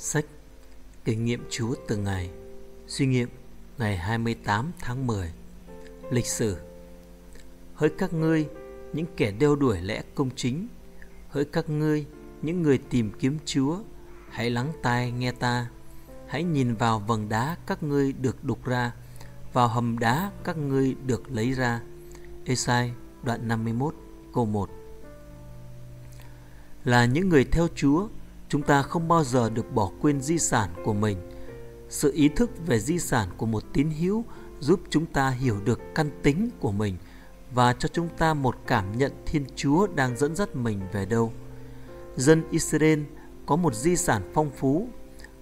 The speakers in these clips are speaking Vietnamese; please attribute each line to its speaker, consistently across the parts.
Speaker 1: Sách Kinh nghiệm Chúa từng ngày. Suy nghiệm ngày 28 tháng 10 Lịch sử. Hỡi các ngươi, những kẻ đeo đuổi lẽ công chính. Hỡi các ngươi, những người tìm kiếm Chúa Hãy lắng tai nghe ta. Hãy nhìn vào vầng đá các ngươi được đục ra Vào hầm đá các ngươi được lấy ra. Esai đoạn 51 câu 1 Là những người theo Chúa chúng ta không bao giờ được bỏ quên di sản của mình. Sự ý thức về di sản của một tín hữu giúp chúng ta hiểu được căn tính của mình và cho chúng ta một cảm nhận thiên chúa đang dẫn dắt mình về đâu. Dân israel có một di sản phong phú.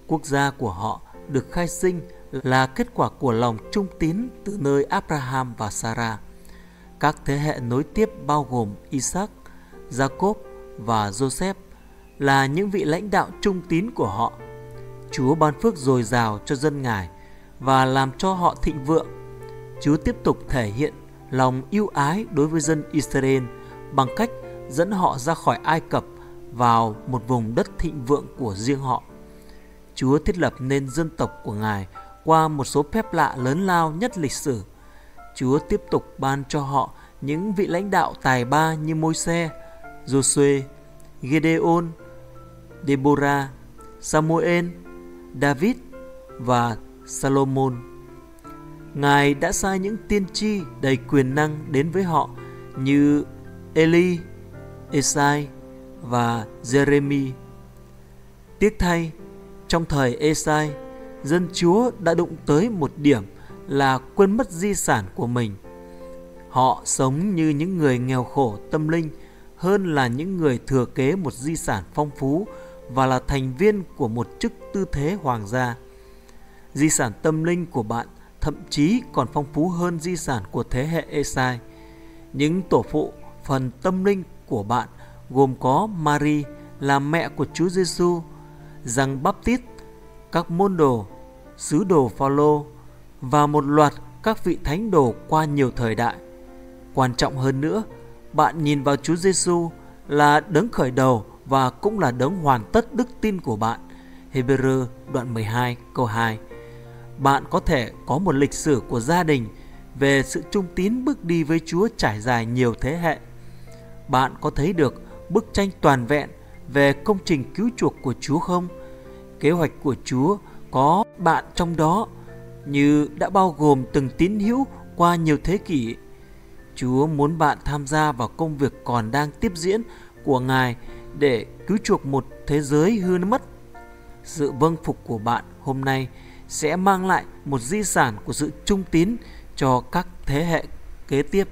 Speaker 1: Quốc gia của họ được khai sinh là kết quả của lòng trung tín từ nơi abraham và sarah. Các thế hệ nối tiếp bao gồm isaac, jacob và joseph là những vị lãnh đạo trung tín của họ. Chúa ban phước dồi dào cho dân Ngài và làm cho họ thịnh vượng. Chúa tiếp tục thể hiện lòng yêu ái đối với dân Israel bằng cách dẫn họ ra khỏi Ai Cập vào một vùng đất thịnh vượng của riêng họ. Chúa thiết lập nên dân tộc của Ngài qua một số phép lạ lớn lao nhất lịch sử. Chúa tiếp tục ban cho họ những vị lãnh đạo tài ba như Môi-se, Joshua, Gideon, Deborah, Samuel, David và Salomon. Ngài đã sai những tiên tri đầy quyền năng đến với họ như Eli, Esai và Jeremy. Tiếc thay, trong thời Esai, dân Chúa đã đụng tới một điểm là quên mất di sản của mình. Họ sống như những người nghèo khổ tâm linh hơn là những người thừa kế một di sản phong phú và là thành viên của một chức tư thế hoàng gia. Di sản tâm linh của bạn thậm chí còn phong phú hơn di sản của thế hệ Esai. Những tổ phụ phần tâm linh của bạn gồm có Mary là mẹ của Chúa Giêsu, rằng Baptist, các môn đồ, sứ đồ Phaolô và một loạt các vị thánh đồ qua nhiều thời đại. Quan trọng hơn nữa, bạn nhìn vào Chúa Giêsu là đấng khởi đầu và cũng là đấng hoàn tất đức tin của bạn. Hebrew đoạn 12 câu 2 Bạn có thể có một lịch sử của gia đình về sự trung tín bước đi với Chúa trải dài nhiều thế hệ. Bạn có thấy được bức tranh toàn vẹn về công trình cứu chuộc của Chúa không? Kế hoạch của Chúa có bạn trong đó, như đã bao gồm từng tín hữu qua nhiều thế kỷ. Chúa muốn bạn tham gia vào công việc còn đang tiếp diễn của Ngài để cứu chuộc một thế giới hư mất. Sự vâng phục của bạn hôm nay sẽ mang lại một di sản của sự trung tín cho các thế hệ kế tiếp.